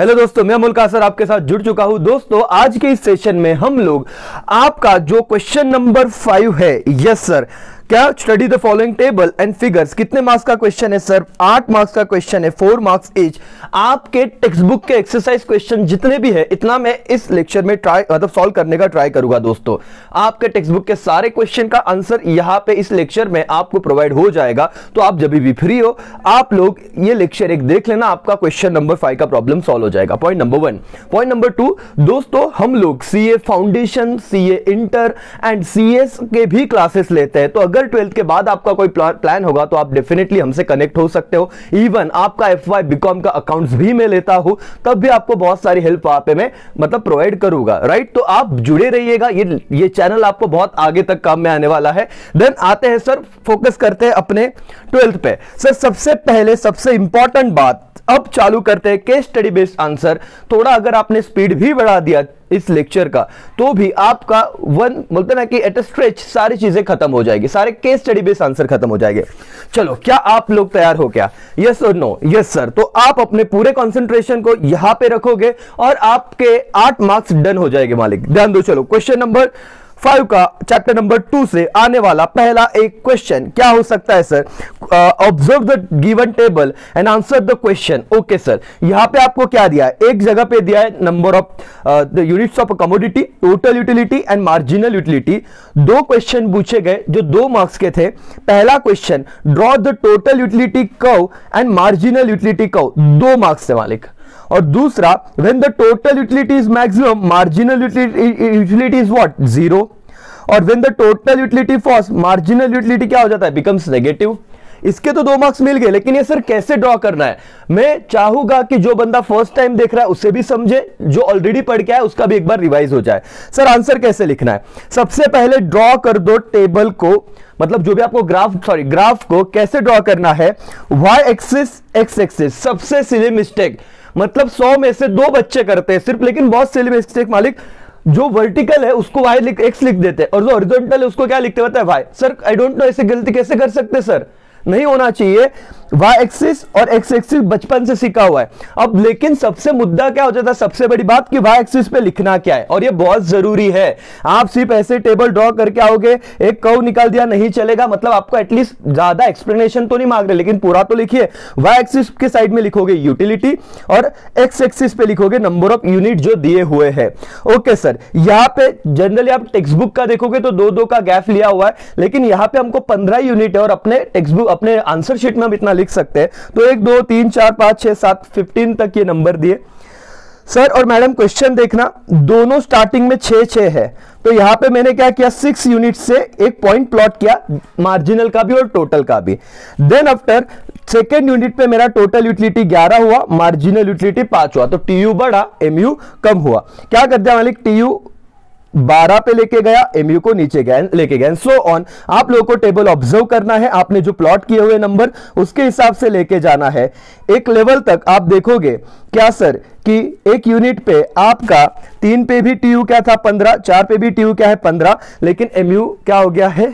Hello दोस्तों, मैं Mulka sir आपके साथ जुड़ चुका हूँ। दोस्तों, आज के इस सेशन में हम लोग आपका जो क्वेश्चन नंबर फाइव है यस सर क्या study the following table and figures कितने मार्क्स का क्वेश्चन है सर आठ मार्क्स का क्वेश्चन है फोर मार्क्स ईच आपके टेक्स्ट बुक के एक्सरसाइज क्वेश्चन जितने भी है, इतना मैं इस लेक्चर में ट्राई मतलब सॉल्व करने का ट्राई करूँगा, दोस्तों. आपके टेक्स्ट बुक के सारे क्वेश्चन का आंसर यहाँ पे इस लेक्चर में आपको प्रोवाइड हो जाएगा. तो आप जब भी फ्री हो, आप लोग ये लेक्चर एक देख लेना, आपका क्वेश्चन नंबर फाइव का प्रॉब्लम सॉल्व हो जाएगा. Point number one point number two दोस्तों, हम लोग CA foundation CA inter and CS के भी क्लासेस लेते हैं. तो अगर अगर ट्वेल्थ के बाद आपका कोई प्लान होगा तो आप डेफिनेटली हमसे कनेक्ट हो सकते हो। इवन आपका एफ़ वाई बीकॉम का अकाउंट्स भी मैं लेता हूँ, तब भी आपको बहुत सारी हेल्प वहाँ पे मैं मतलब प्रोवाइड करूँगा राइट तो आप जुड़े रहिएगा, ये ये चैनल आपको बहुत आगे तक काम में आने वाला है। देन आते हैं सर फोकस करते हैं अपने ट्वेल्थ पे। सर सबसे पहले, सबसे इंपॉर्टेंट बात, अब चालू करते हैं केस स्टडी बेस्ड आंसर थोड़ा अगर आपने स्पीड भी बढ़ा दिया इस लेक्चर का तो भी आपका वन बोलते ना कि एट अ स्ट्रेच सारी चीज़ें खत्म हो जाएगी, सारे केस स्टडी बेस्ड आंसर खत्म हो जाएँगे। चलो, क्या आप लोग तैयार हो क्या? यस और नो यस सर तो आप अपने पूरे कंसंट्रेशन को यहाँ पे रखोगे और आपके आठ मार्क्स डन हो जाएँगे, मालिक। ध्यान दो, चलो। क्वेश्चन नंबर फाइव का चैप्टर नंबर टू से आने वाला पहला एक क्वेश्चन क्या हो सकता है sir observe the given table and answer the question okay sir यहाँ पे आपको क्या दिया है? एक जगह पे दिया है number of the units of commodity total utility and marginal utility दो क्वेश्चन पूछे गए, जो दो मार्क्स के थे। पहला question draw the total utility curve and marginal utility curve दो मार्क्स थे मालिक। और दूसरा when the total utility is maximum marginal utility is what zero और when the total utility falls marginal utility क्या हो जाता है? बिकम्स नेगेटिव इसके तो दो मार्क्स मिल गए, लेकिन ये सर कैसे ड्रॉ करना है? मैं चाहूँगा कि जो बंदा फ़र्स्ट टाइम देख रहा है, उसे भी समझे, जो ऑलरेडी पढ़ के आए उसका भी एक बार रिवाइज हो जाए। सर आंसर कैसे लिखना है? सबसे पहले ड्रॉ कर दो टेबल को। मतलब जो भी आपको ग्राफ सॉरी ग्राफ को कैसे ड्रॉ करना है वाई एक्सिस एक्स एक्सिस सबसे सिली मिस्टेक मतलब सौ में से दो बच्चे करते हैं सिर्फ़, लेकिन बहुत सिली मिस्टेक मालिक। जो वर्टिकल है, उसको वाई लिख एक्स लिख देते हैं। और जो ओरिजेंटल है, उसको क्या लिखते बताए Y sir I don't know ऐसे गलती कैसे कर सकते सर नहीं होना चाहिए। वाई एक्सिस और एक्स एक्सिस बचपन से सीखा हुआ है। अब लेकिन सबसे मुद्दा क्या हो जाता है? सबसे बड़ी बात कि वाई एक्सिस पे लिखना क्या है? और ये बहुत ज़रूरी है। आप सिर्फ़ ऐसे टेबल ड्रॉ करके आओगे, एक कव निकाल दिया, नहीं चलेगा मतलब आपको एटलीस्ट ज़्यादा एक्सप्लेनेशन तो नहीं मांग रहे, लेकिन पूरा तो लिखिए। वाई एक्सिस के साइड में लिखोगे यूटिलिटी और एक्स एक्सिस पे लिखोगे नंबर ऑफ़ यूनिट जो दिए हुए हैं। ओके सर यहाँ पे जनरली आप टेक्स्ट बुक का देखोगे तो दो दो का गैप लिया हुआ है, लेकिन यहाँ पे हमको पंद्रह यूनिट है और अपने टेक्स्ट बुक अपने आंसर शीट में हम इतना लिख सकते हैं। तो एक, दो, तीन, चार, पाँच, छह, सात फिफ्टीन तक ये नंबर दिए। सर और मैडम क्वेश्चन देखना। दोनों स्टार्टिंग में छह छह है। तो यहाँ पे मैंने क्या किया? सिक्स यूनिट से एक पॉइंट प्लॉट किया मार्जिनल का भी और टोटल का भी। देन आफ्टर सेकेंड यूनिट पे मेरा टोटल यूटिलिटी 11 हुआ मार्जिनल यूटिलिटी 5 हुआ। तो टीयू बढ़ा एमयू कम हुआ। क्या कर दिया मालिक? टीयू बारह पे लेके गया एमयू को नीचे गया, लेके गया। सो ऑन आप लोगों को टेबल ऑब्ज़र्व करना है। आपने जो प्लॉट किए हुए नंबर उसके हिसाब से लेके जाना है। एक लेवल तक आप देखोगे, क्या सर कि एक यूनिट पे आपका तीन पे भी टीयू क्या था पंद्रह, चार पे भी टीयू क्या है पंद्रह, लेकिन एमयू क्या हो गया है?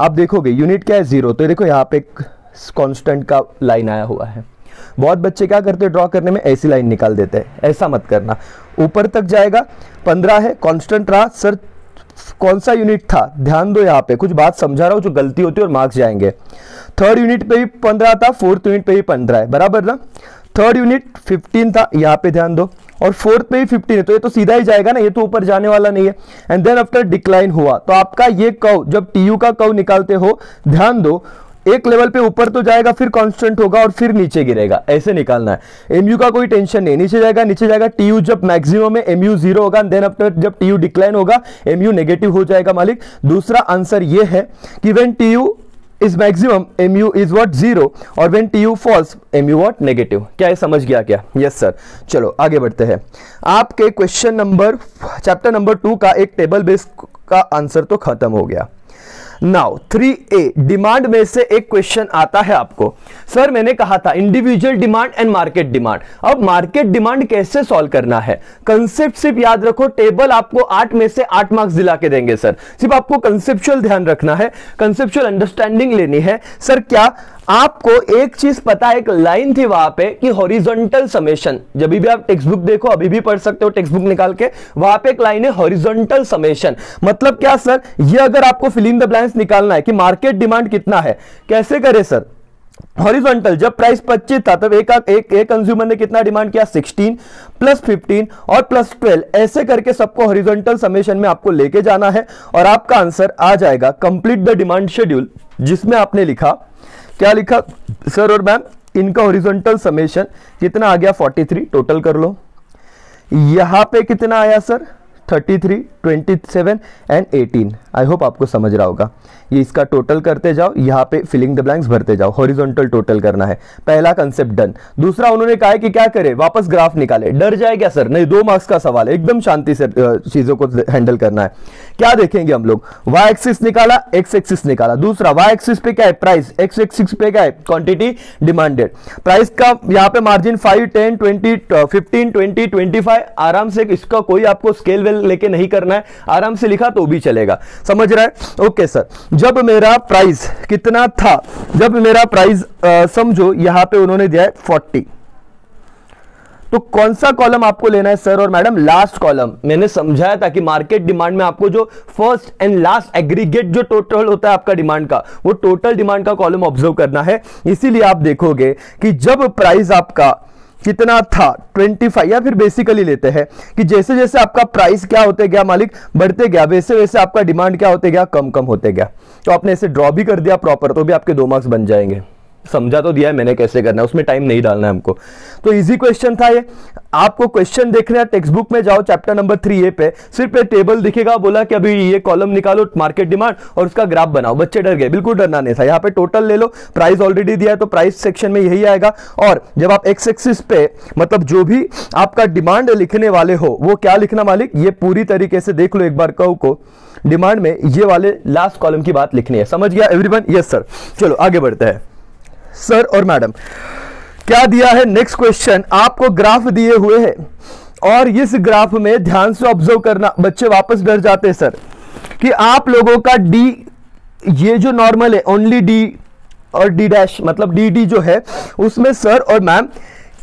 आप देखोगे यूनिट क्या है? ज़ीरो तो देखो, यहाँ पे कांस्टेंट का लाइन आया हुआ है। बहुत बच्चे क्या करते हैं ड्रॉ करने में? ऐसी लाइन निकाल देते हैं। ऐसा मत करना। ऊपर तक जाएगा। पंद्रह है कांस्टेंट रहा। सर, कौन सा यूनिट था? ध्यान दो यहाँ पे। कुछ बात समझा रहा हूँ जो गलती होती है और मार्क्स जाएँगे। थर्ड यूनिट पे भी पंद्रह था फोर्थ यूनिट पे भी पंद्रह है। बराबर ना? थर्ड यूनिट फिफ्टीन था, यहाँ पे ध्यान दो। और फोर्थ पे भी फिफ्टीन है तो ये तो सीधा ही जाएगा ना, ये तो ऊपर जाने वाला नहीं है। एंड देन आफ्टर डिक्लाइन हुआ तो आपका ये कव जब टीयू का कव निकालते हो, ध्यान दो एक लेवल पे ऊपर तो जाएगा फिर कांस्टेंट होगा और फिर नीचे गिरेगा। ऐसे निकालना है। एमयू का कोई टेंशन नहीं नीचे जाएगा नीचे जाएगा टीयू जब मैक्सिमम है एमयू ज़ीरो होगा देन आफ्टर जब टीयू डिक्लाइन होगा एमयू नेगेटिव हो जाएगा मालिक। दूसरा आंसर ये है कि when TU is maximum M U is what zero और when T U falls M U what negative क्या ये समझ गया क्या? यस yes, सर चलो आगे बढ़ते हैं। आपके question number chapter number two का एक टेबल बेस का आंसर तो खत्म हो गया। नाउ थ्री ए डिमांड में से एक क्वेश्चन आता है आपको। सर मैंने कहा था individual demand and market demand अब मार्केट डिमांड कैसे सॉल्व करना है? कंसेप्ट सिर्फ़ याद रखो टेबल आपको आठ में से आठ मार्क्स दिला के देंगे सर सिर्फ़ आपको कंसेप्चुअल ध्यान रखना है कंसेप्चुअल अंडरस्टैंडिंग लेनी है। सर क्या आपको एक चीज़ पता है एक लाइन थी वहाँ पे कि हॉरिजॉन्टल समेशन जब भी आप टेक्स्ट बुक देखो, अभी भी पढ़ सकते हो टेक्स्ट बुक निकाल के, वहाँ पे एक लाइन है हॉरिजॉन्टल समेशन मतलब क्या सर ये अगर आपको फिलिंग द ब्लैंक्स निकालना है कि मार्केट डिमांड कितना है, कैसे करे सर हॉरिजॉन्टल जब प्राइस 25 था, तब एक एक एक कंज्यूमर ने कितना डिमांड किया? 16 प्लस 15 और प्लस 12 ऐसे करके सबको हॉरिजॉन्टल समेशन में आपको लेके जाना है और आपका आंसर आ जाएगा। कंप्लीट द डिमांड शेड्यूल जिसमें आपने लिखा। क्या लिखा? सर और मैम इनका हॉरिजॉन्टल समेशन कितना आ गया? 43 टोटल कर लो। यहाँ पे कितना आया सर 33, 27 एंड 18 आई होप आपको समझ रहा होगा। ये इसका टोटल करते जाओ यहाँ पे फिलिंग द ब्लैंक्स भरते जाओ। हॉरिजॉन्टल टोटल करना है। पहला कंसेप्ट डन दूसरा उन्होंने कहा कि क्या करे? वापस ग्राफ निकाले। डर जाए क्या सर? नहीं दो मार्क्स का सवाल है। एकदम शांति से चीज़ों को हैंडल करना है। क्या देखेंगे हम लोग? वाई एक्सिस निकाला एक्स एक्सिस निकाला। दूसरा वाई एक्सिस पे क्या है? प्राइस एक्स एक्सिस पे क्या है? क्वांटिटी डिमांडेड प्राइस का यहाँ पे margin five ten twenty fifteen twenty twenty five आराम से इसका कोई आपको स्केल वेल लेके नहीं करना है, आराम से लिखा तो भी चलेगा। समझ रहा है? ओके सर जब मेरा प्राइस कितना था? जब मेरा प्राइस समझो यहाँ पे उन्होंने दिया है फोर्टी तो कौन सा कॉलम आपको लेना है सर और मैडम लास्ट कॉलम मैंने समझाया था कि मार्केट डिमांड में आपको जो फ़र्स्ट एंड लास्ट एग्रीगेट जो टोटल होता है आपका डिमांड का, वो टोटल डिमांड का कॉलम ऑब्ज़र्व करना है। इसीलिए आप देखोगे कि जब प्राइस आपका कितना था? 25 या फिर बेसिकली लेते हैं कि जैसे जैसे आपका प्राइस क्या होते गया मालिक, बढ़ते गया वैसे वैसे आपका डिमांड क्या होते गया कम कम होते गया। तो आपने इसे ड्रॉ भी कर दिया प्रॉपर तो भी आपके दो मार्क्स बन जाएँगे। समझा तो दिया है मैंने कैसे करना है, उसमें टाइम नहीं डालना है हमको। तो इजी क्वेश्चन था ये। आपको क्वेश्चन देखना है टेक्स्ट बुक में जाओ चैप्टर नंबर थ्री ए पे। सिर्फ़ ये टेबल दिखेगा, बोला कि अभी ये कॉलम निकालो मार्केट डिमांड और उसका ग्राफ बनाओ। बच्चे डर गए, बिल्कुल डरना नहीं था। यहाँ पे टोटल ले लो प्राइस ऑलरेडी दिया है तो प्राइस सेक्शन में यही आएगा। और जब आप एक्स एक्सिस पे मतलब जो भी आपका डिमांड लिखने वाले हो, वो क्या लिखना मालिक? ये पूरी तरीके से देख लो, एक बार कहू को। डिमांड में ये वाले लास्ट कॉलम की बात लिखनी है। समझ गया एवरीवन यस सर चलो, आगे बढ़ते हैं। सर और मैडम, क्या दिया है नेक्स्ट क्वेश्चन? आपको ग्राफ दिए हुए हैं और इस ग्राफ में ध्यान से ऑब्ज़र्व करना। बच्चे वापस डर जाते हैं, सर, कि आप लोगों का डी ये जो नॉर्मल है ओनली डी और डी डैश मतलब डी डी जो है, उसमें सर और मैम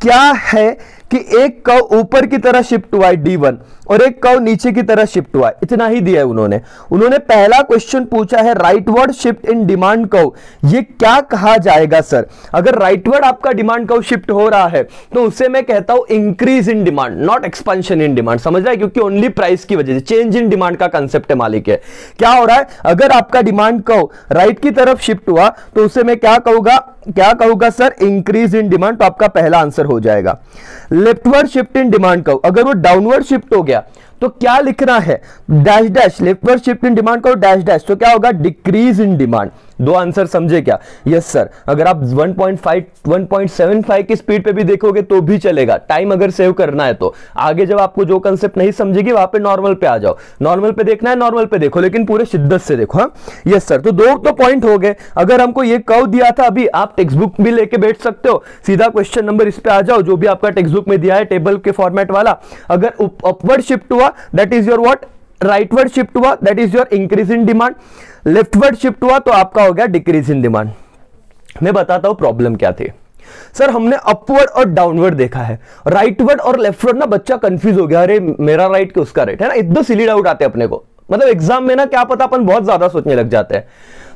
क्या है कि एक कव ऊपर की तरह शिफ्ट हुआ है डी वन और एक कव नीचे की तरह शिफ्ट हुआ है। इतना ही दिया है उन्होंने। उन्होंने पहला क्वेश्चन पूछा है rightward shift in demand curve. ये क्या कहा जाएगा सर अगर राइटवर्ड आपका डिमांड कव शिफ्ट हो रहा है तो उसे मैं कहता हूँ increase in demand not expansion in demand समझ रहा है? क्योंकि ओनली प्राइस की वजह से चेंज इन डिमांड का कंसेप्ट है मालिक है क्या हो रहा है? अगर आपका डिमांड कव राइट की तरफ़ शिफ्ट हुआ तो उसे मैं क्या कहूँगा क्या कहूँगा सर इंक्रीज इन डिमांड तो आपका पहला आंसर हो जाएगा। Leftward shift in demand curve अगर वो डाउनवर्ड शिफ्ट हो गया तो क्या लिखना है? Dash dash, leftward shift in demand का डैश डैश तो क्या होगा? Decrease in demand. दो आंसर समझे क्या? यस सर अगर आप 1.5 1.75 की स्पीड पे भी देखोगे तो भी चलेगा। टाइम अगर सेव करना है तो। आगे जब आपको जो कंसेप्ट नहीं समझेगी, वहाँ पे नॉर्मल पे आ जाओ। नॉर्मल पे देखना है नॉर्मल पे देखो, लेकिन पूरे शिद्दत से देखो हाँ? यस सर तो दो तो पॉइंट हो गए। अगर हमको ये कव दिया था अभी, आप टेक्स्ट बुक भी लेके बैठ सकते हो। सीधा क्वेश्चन नंबर इस पे आ जाओ, जो भी आपका टेक्स्ट बुक में दिया है टेबल के फॉर्मेट वाला। अगर अपवर्ड शिफ्ट हुआ that is your what rightward shift हुआ that is your increase in demand leftward shift हुआ तो आपका हो गया डिक्रीज इन डिमांड मैं बताता हूँ प्रॉब्लम क्या थी। सर, हमने अपवर्ड और डाउनवर्ड देखा है। राइटवर्ड और लेफ्टवर्ड ना बच्चा कंफ्यूज हो गया। अरे, मेरा राइट के उसका राइट है ना? इतना सिली डाउट आते अपने को। मतलब एग्ज़ाम में ना क्या पता अपन बहुत ज़्यादा सोचने लग जाते हैं।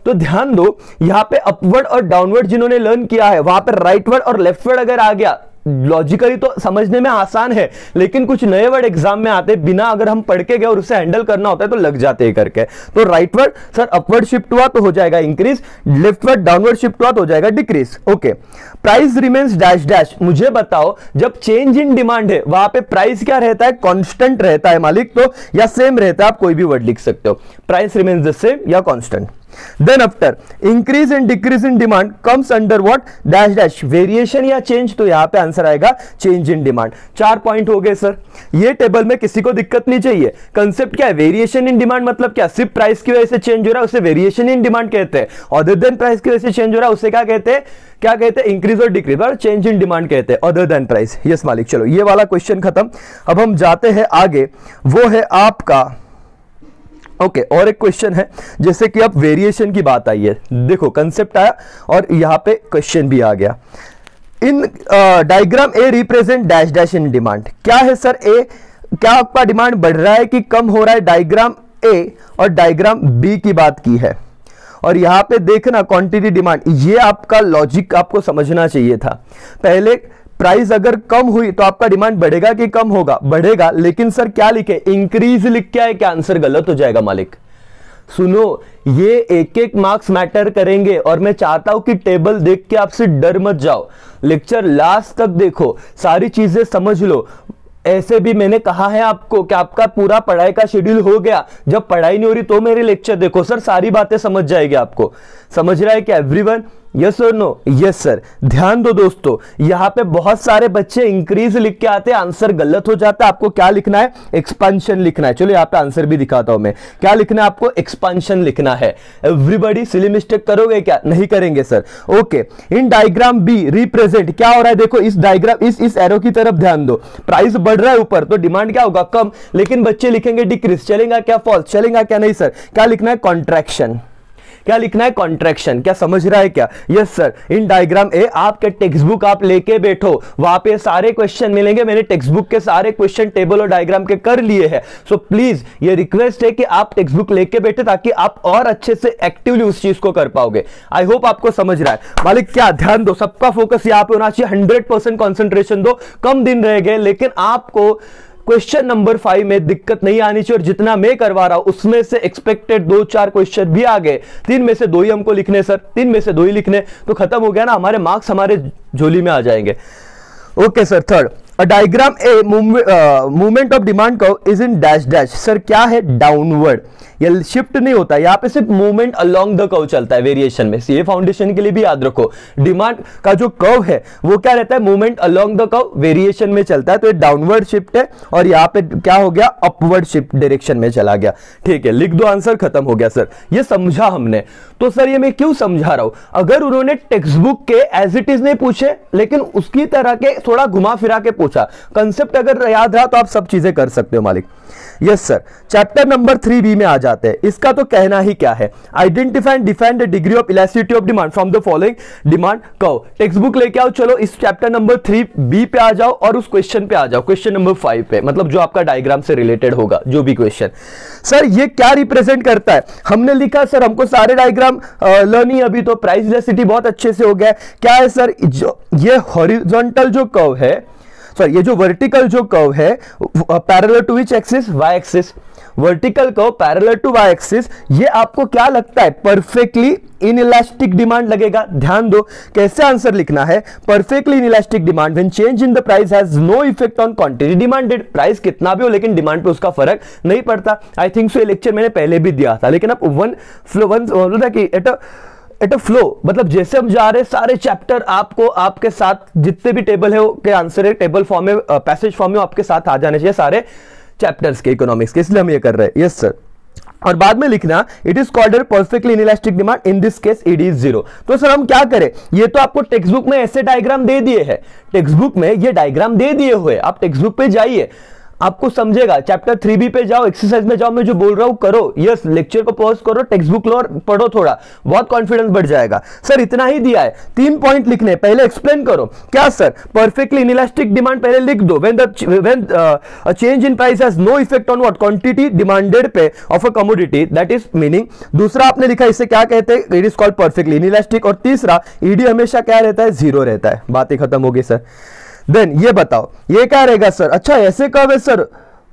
तो ध्यान दो, यहाँ पे अपवर्ड और डाउनवर्ड जिन्होंने लर्न किया है, वहाँ पे राइटवर्ड और लेफ्टवर्ड अगर आ गया लॉजिकली तो समझने में आसान है, लेकिन कुछ नए वर्ड एग्ज़ाम में आते, बिना अगर हम पढ़ के गए और उसे हैंडल करना होता है तो लग जाते हैं करके। तो rightward sir upward shift हुआ तो हो जाएगा increase leftward downward shift हुआ तो हो जाएगा decrease okay price remains dash dash मुझे बताओ, जब चेंज इन डिमांड है, वहाँ पे प्राइस क्या रहता है? कॉन्स्टेंट रहता है मालिक तो या सेम रहता है? आप कोई भी वर्ड लिख सकते हो। प्राइस रिमेन्स द सेम या constant then after, increase and decrease in demand comes under what? Dash dash. Variation या change तो यहाँ पे आंसर आएगा change in demand. चार पॉइंट हो गए सर ये टेबल में किसी को दिक्कत नहीं चाहिए. कंसेप्ट क्या है? वेरिएशन इन डिमांड मतलब क्या? सिर्फ़ प्राइस की वजह से चेंज हो रहा है, उसे वेरिएशन इन डिमांड कहते हैं. अदर देन प्राइस की वजह से चेंज हो रहा है, उसे क्या कहते हैं? क्या कहते हैं? इंक्रीज और डिक्रीज और चेंज इन डिमांड कहते हैं. अदर देन प्राइस यस मालिक, चलो, ये वाला क्वेश्चन खत्म. अब हम जाते हैं आगे. वो है आपका ओके okay, और एक क्वेश्चन है जैसे कि अब वेरिएशन की बात आई है। देखो कंसेप्ट आया और यहाँ पे क्वेश्चन भी आ गया। In diagram A represent dash dash in demand क्या है सर ए क्या आपका डिमांड बढ़ रहा है कि कम हो रहा है? डायग्राम ए और डायग्राम बी की बात की है। और यहाँ पे देखना क्वांटिटी डिमांड ये आपका लॉजिक आपको समझना चाहिए था। पहले प्राइस अगर कम हुई तो आपका डिमांड बढ़ेगा कि कम होगा? बढ़ेगा, लेकिन सर क्या लिखे? इंक्रीज लिख के आए क्या? आंसर गलत हो जाएगा मालिक। सुनो, ये एक एक मार्क्स मैटर करेंगे और मैं चाहता हूँ कि टेबल देख के आपसे डर मत जाओ। लेक्चर लास्ट तक देखो, सारी चीज़ें समझ लो। ऐसे भी मैंने कहा है आपको कि आपका पूरा पढ़ाई का शेड्यूल हो गया। जब पढ़ाई नहीं हो रही तो मेरे लेक्चर देखो। सर सारी बातें समझ जाएगी आपको। समझ रहा है क्या एवरीवन यस और नो यस सर ध्यान दो दोस्तों, यहाँ पे बहुत सारे बच्चे इंक्रीज लिख के आते हैं आंसर गलत हो जाता है, आपको क्या लिखना है? एक्सपांशन लिखना है। चलो यहाँ पे आंसर भी दिखाता हूँ मैं। क्या लिखना है आपको? एक्सपांशन लिखना है। एवरीबडी सिली मिस्टेक करोगे क्या? नहीं करेंगे sir okay in diagram B represent क्या हो रहा है? देखो, इस डायग्राम इस इस एरो की तरफ़ ध्यान दो। प्राइस बढ़ रहा है ऊपर तो डिमांड क्या होगा? कम। लेकिन बच्चे लिखेंगे डिक्रीज चलेगा क्या? फॉल्स चलेगा क्या? नहीं सर क्या लिखना है? कॉन्ट्रैक्शन क्या लिखना है कॉन्ट्रेक्शन क्या समझ रहा है क्या? Yes sir in diagram A आपके टेक्स्ट बुक आप लेके बैठो। वहाँ पे सारे क्वेश्चन मिलेंगे। मैंने टेक्स्ट बुक के सारे क्वेश्चन टेबल और डायग्राम के कर लिए हैं। सो प्लीज़ ये रिक्वेस्ट है कि आप टेक्स्ट बुक लेके बैठे ताकि आप और अच्छे से एक्टिवली उस चीज़ को कर पाओगे। आई होप आपको समझ रहा है। मालिक, क्या ध्यान दो? सबका फोकस यहाँ पे होना चाहिए। हंड्रेड परसेंट कॉन्सेंट्रेशन दो। कम दिन रह गए, लेकिन आपको क्वेश्चन नंबर फाइव में दिक्कत नहीं आनी चाहिए और जितना मैं करवा रहा हूँ, उसमें से एक्सपेक्टेड दो चार क्वेश्चन भी आ गए। तीन में से दो ही हमको लिखने, सर। तीन में से दो ही लिखने। तो खत्म हो गया ना, हमारे मार्क्स हमारे झोली में आ जाएँगे। Okay sir third a diagram A movement of demand curve is in dash dash sir क्या है डाउनवर्ड ये शिफ्ट नहीं होता, यहाँ पे सिर्फ़ मूवमेंट अलोंग द कर्व चलता है वेरिएशन में। सीए फाउंडेशन के लिए भी याद रखो। डिमांड का जो कर्व है, वो क्या रहता है? Movement along the curve variation में चलता है। तो ये डाउनवर्ड शिफ्ट है और यहाँ पे क्या हो गया? अपवर्ड शिफ्ट डायरेक्शन में चला गया। ठीक है, लिख दो आंसर खत्म हो गया सर ये समझा हमने। तो सर ये मैं क्यों समझा रहा हूँ? अगर उन्होंने टेक्स्ट बुक के एज इट इज़ नहीं पूछे, लेकिन उसकी तरह के थोड़ा घुमा फिरा के पूछा कंसेप्ट अगर याद रहा तो आप सब चीज़ें कर सकते हो, मालिक। Yes sir chapter number three B में आ जाते हैं। इसका तो कहना ही क्या है? Identify and define degree of elasticity of demand from the following demand curve text book लेके आओ, चलो, इस चैप्टर नंबर थ्री बी पे आ जाओ और उस क्वेश्चन पे आ जाओ। क्वेश्चन नंबर फाइव पे मतलब जो आपका डायग्राम से रिलेटेड होगा, जो भी क्वेश्चन सर ये क्या रिप्रेजेंट करता है? हमने लिखा सर हमको सारे डायग्राम लर्निंग अभी तो। प्राइस इलास्टिसिटी बहुत अच्छे से हो गया क्या है सर जो, ये हॉरिजॉन्टल जो कर्व है सॉरी ये जो वर्टिकल जो कर्व है parallel to which axis Y axis vertical curve parallel to Y axis ये आपको क्या लगता है? परफेक्टली इन इलास्टिक डिमांड लगेगा। ध्यान दो, कैसे आंसर लिखना है? Perfectly inelastic demand when change in the price has no effect on quantity demanded price कितना भी हो, लेकिन डिमांड पे उसका फ़र्क नहीं पड़ता। आई थिंक सो ये लेक्चर मैंने पहले भी दिया था। लेकिन अब वन फ्लो वन कि एट एट अ फ्लो मतलब जैसे हम जा रहे सारे चैप्टर आपको, आपके साथ जितने भी टेबल है के आंसर है। टेबल फॉर्म में पैसेज फॉर्म में आपके साथ आ जाने चाहिए सारे चैप्टर्स के इकोनॉमिक्स के। इसलिए हम ये कर रहे हैं। यस सर और बाद में लिखना it is called perfectly inelastic demand in this case it is zero तो सर हम क्या करें? ये तो आपको टेक्स्ट बुक में ऐसे डायग्राम दे दिए हैं। टेक्स्ट बुक में ये डायग्राम दे दिए हुए आप टेक्स्ट बुक पे जाइए। आपको समझेगा चैप्टर थ्री बी पे जाओ एक्सरसाइज में जाओ, मैं जो बोल रहा हूँ, करो। यस लेक्चर को पॉज करो टेक्स्ट बुक लो और पढ़ो थोड़ा। बहुत कॉन्फिडेंस बढ़ जाएगा। सर इतना ही दिया है। तीन पॉइंट लिखने पहले एक्सप्लेन करो। क्या सर परफेक्टली इनइलास्टिक डिमांड पहले लिख दो। When the change in price has no effect on what quantity demanded पे of a commodity that is meaning दूसरा आपने लिखा, इसे क्या कहते हैं? It is called perfectly inelastic और तीसरा ईडी e हमेशा क्या रहता है? ज़ीरो रहता है। बातें खत्म हो गई सर देन ये बताओ। ये क्या रहेगा सर अच्छा ऐसे कब है सर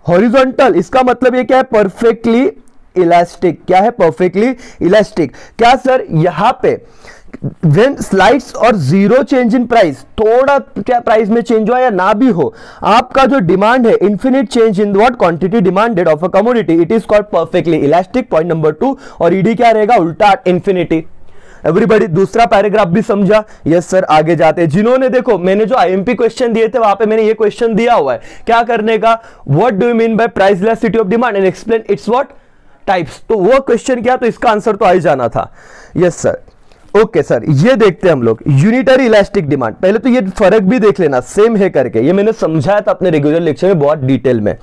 हॉरिजॉन्टल इसका मतलब ये क्या है? परफेक्टली इलास्टिक क्या है? परफेक्टली इलास्टिक क्या सर यहाँ पे वेन स्लाइड्स और ज़ीरो चेंज इन प्राइस थोड़ा क्या प्राइस में चेंज हुआ या ना भी हो, आपका जो डिमांड है infinite change in what quantity demanded of a commodity it is called perfectly elastic point number two और ईडी क्या रहेगा? उल्टा इंफिनिटी एवरीबडी दूसरा पैराग्राफ भी समझा। यस सर आगे जाते जिन्होंने देखो, मैंने जो आईएमपी क्वेश्चन दिए थे, वहाँ पे मैंने ये क्वेश्चन दिया हुआ है। क्या करने का? What do you mean by price city of demand and explain its what types तो वो क्वेश्चन क्या? तो इसका आंसर तो आ ही जाना था। यस सर ओके सर ये देखते हैं हम लोग. यूनिटरी इलास्टिक डिमांड पहले तो ये फ़र्क भी देख लेना. सेम है करके. ये मैंने समझाया था अपने रेगुलर लेक्चर में बहुत डिटेल में.